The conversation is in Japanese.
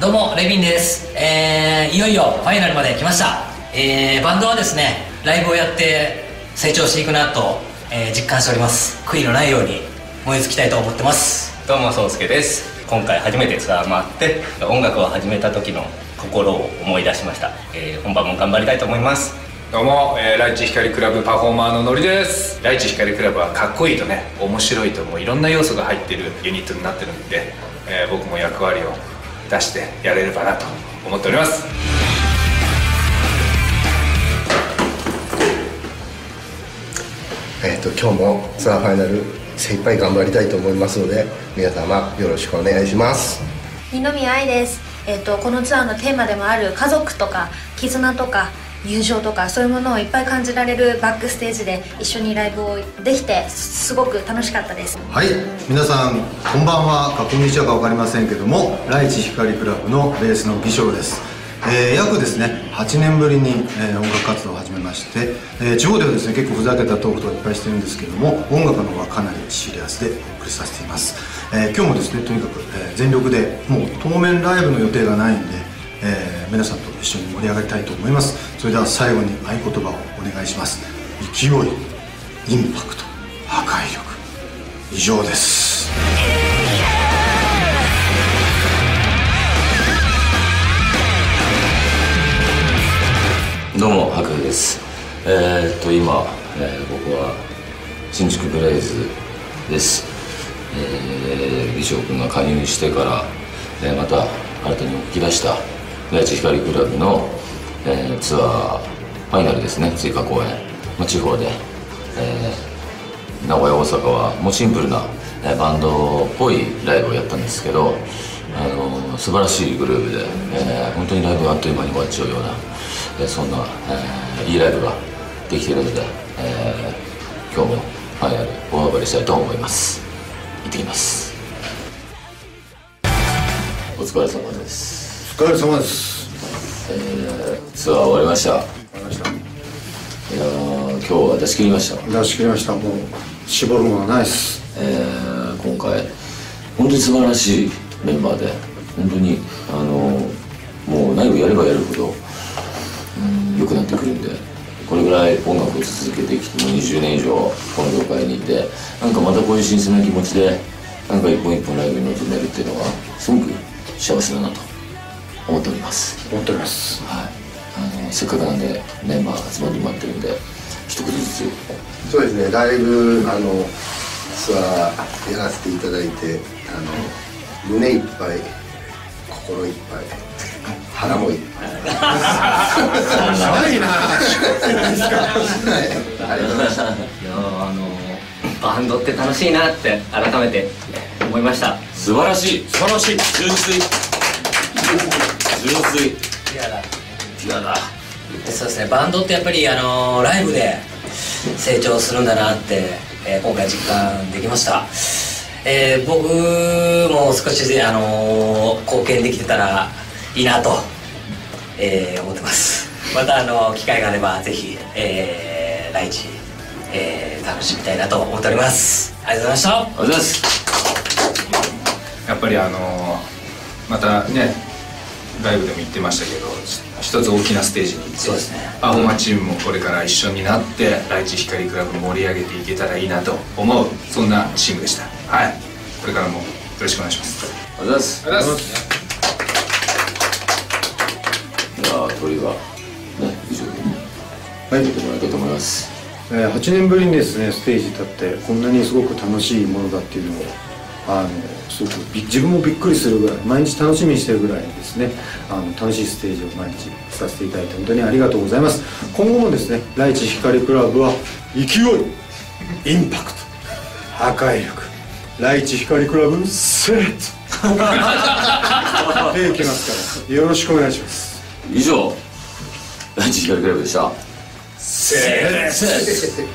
どうもレビンです、えー、いよいよファイナルまで来ました、えー、バンドはですねライブをやって成長していくなと、えー実感しております。悔いのないように燃え尽きたいと思ってます。どうもそうすけです。今回初めてツアー回って音楽を始めた時の心を思い出しました、えー本番も頑張りたいと思います。どうも、えーライチ光クラブパフォーマーののりです。ライチ光クラブはかっこいいとね面白いともういろんな要素が入ってるユニットになってるんで、えー僕も役割を出してやれればなと思っております。えー、と今日もツアーファイナル精一杯頑張りたいと思いますので皆様よろしくお願いします。二宮愛です、えっとこのツアーのテーマでもある家族とか絆とか友情とかそういうものをいっぱい感じられるバックステージで一緒にライブをできてすごく楽しかったです。はい皆さんこんばんはかこんにちはか分かりませんけどもライチ光クラブのベースの美少です、えー約ですね8年ぶりに、えー音楽活動を始めまして、えー地方ではですね結構ふざけたトークとかいっぱいしてるんですけども音楽の方はかなりシリアスでお送りさせています、えー今日もですねとにかく、え全力でもう当面ライブの予定がないんで、えー皆さんと一緒に盛り上がりたいと思います。それでは最後に合言葉をお願いします。勢いインパクト破壊力以上です。どうも白衣です。えーっと今、えー僕は新築ブレイズです。えー、美少君が加入してから、えーまた新たに起き出した大地光クラブの、えーツアーファイナルですね追加公演、まあ、地方で、えー名古屋大阪はもうシンプルな、えーバンドっぽいライブをやったんですけどあの素晴らしいグループで、えー本当にライブがあっという間に終わっちゃうような、えーそんな、えーいいライブができているので、えー今日もファイナル大暴れしたいと思います。行ってきます。お疲れ様です。疲れ様です。ツアー終わりました。わかりましたいやー今日は出し切りました。出し切りました。もう絞るものはないです。えー今回本当に素晴らしいメンバーで本当にあのもうライブやればやるほど良くなってくるんでこれぐらい音楽を続けてきてもう20年以上この業界にいてなんかまたこういう新鮮な気持ちでなんか一本一本ライブに臨めるっていうのはすごく幸せだなと思っております。思っております。はい。あのせっかくなんでメンバーが集まってもらってるんで一言ずつ。そうですね。ライブあのツアーやらせていただいてあの胸いっぱい心いっぱい腹もいっぱい。ないな。はい。ありがとうございましたいやーあのバンドって楽しいなって改めて思いました。素晴らしい。素晴らしい。純粋純粋いやだ。ピュアだ。そうですね。バンドってやっぱりあのライブで成長するんだなって、えー今回実感できました、えー僕も少しで、あの貢献できてたらいいなと、えー思ってます。またあの機会があればぜひ、えー来日、えー楽しみたいなと思っております。ありがとうございました。ありがとうございます。やっぱりあのーまたねライブでも言ってましたけど一つ大きなステージに行ってそうですね。パフォーマーチームもこれから一緒になってライチ光クラブ盛り上げていけたらいいなと思うそんなチームでした。はい。これからもよろしくお願いします。ありがとうございます。ありがとうございます。いやー鳥がね以上にはい。出てもらい。たい。と思いますえー8年ぶりにですねステージに立ってこんなにすごく楽しいものだっていうのをあのすごくび自分もびっくりするぐらい毎日楽しみにしてるぐらいですね。あの楽しいステージを毎日させていただいて本当にありがとうございます。今後もですねライチ光クラブは勢いインパクト破壊力ライチ光クラブセット。でいきますからよろしくお願いします。以上ランチ光クラブでした。せーせー